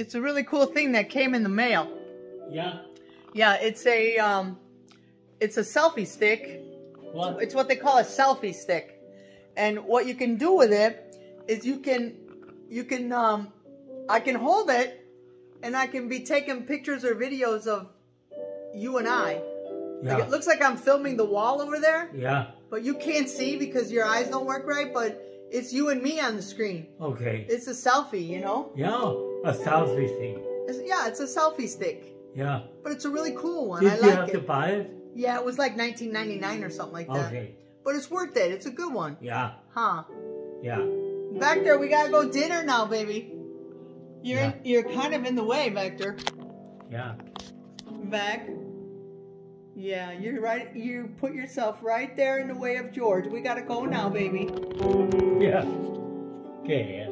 It's a really cool thing that came in the mail. Yeah. Yeah, it's a um, it's a selfie stick. What? It's what they call a selfie stick, and what you can do with it is you can you can um, I can hold it, and I can be taking pictures or videos of you and I. Yeah. Like it looks like I'm filming the wall over there, yeah. but you can't see because your eyes don't work right. But it's you and me on the screen. Okay. It's a selfie, you know. Yeah. A selfie thing. It's, yeah, it's a selfie stick, Yeah. but it's a really cool one. Did I you like have it. to buy it? Yeah, it was like 19.99 or something like that. Okay. But it's worth it. It's a good one. Yeah. Huh. Yeah. Vector, we gotta go dinner now, baby. You're Yeah. in, you're kind of in the way, Vector. Yeah. Vec. Yeah, you're right. You put yourself right there in the way of George. We gotta go now, baby. Yeah. Okay.